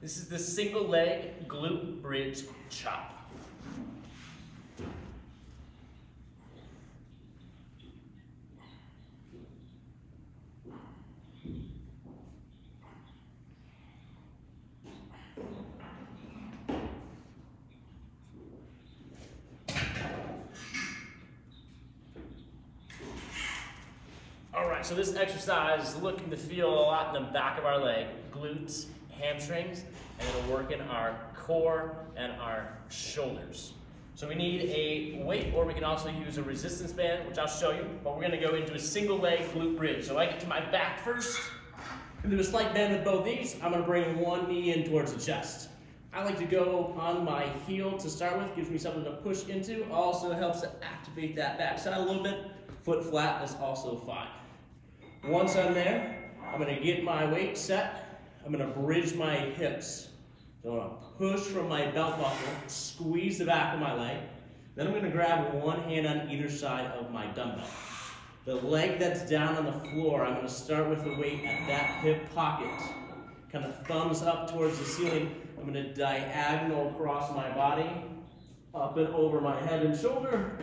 This is the single leg glute bridge chop. All right, so this exercise is looking to feel a lot in the back of our leg, glutes, hamstrings, and it'll work in our core and our shoulders. So we need a weight, or we can also use a resistance band, which I'll show you, but we're gonna go into a single leg glute bridge. So I get to my back first, and do a slight bend with both knees. I'm gonna bring one knee in towards the chest. I like to go on my heel to start with, gives me something to push into. Also helps to activate that backside a little bit. Foot flat is also fine. Once I'm there, I'm gonna get my weight set. I'm gonna bridge my hips. So I'm gonna push from my belt buckle, squeeze the back of my leg. Then I'm gonna grab one hand on either side of my dumbbell. The leg that's down on the floor, I'm gonna start with the weight at that hip pocket. Kind of thumbs up towards the ceiling. I'm gonna diagonal across my body, up and over my head and shoulder,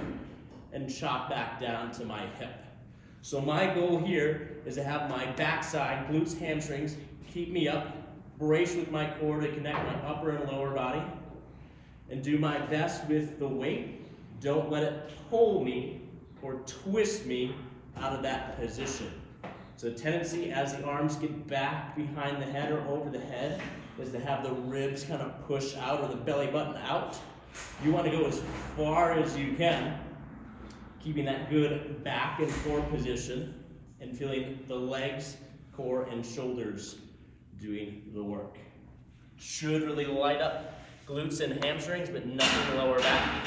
and chop back down to my hip. So my goal here is to have my backside, glutes, hamstrings, keep me up, brace with my core to connect my upper and lower body, and do my best with the weight. Don't let it pull me or twist me out of that position. So the tendency as the arms get back behind the head or over the head is to have the ribs kind of push out or the belly button out. You want to go as far as you can keeping that good back and forth position and feeling the legs, core, and shoulders doing the work. Should really light up glutes and hamstrings, but nothing lower back.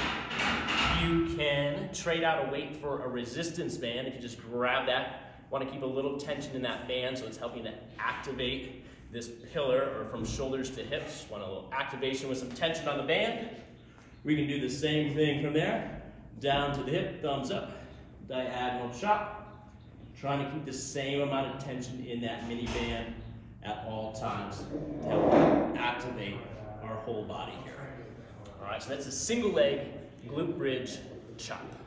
You can trade out a weight for a resistance band if you just grab that. Want to keep a little tension in that band so it's helping to activate this pillar or from shoulders to hips. Want a little activation with some tension on the band. We can do the same thing from there down to the hip, thumbs up, diagonal chop. Trying to keep the same amount of tension in that mini band at all times to help activate our whole body here. All right, so that's a single leg glute bridge chop.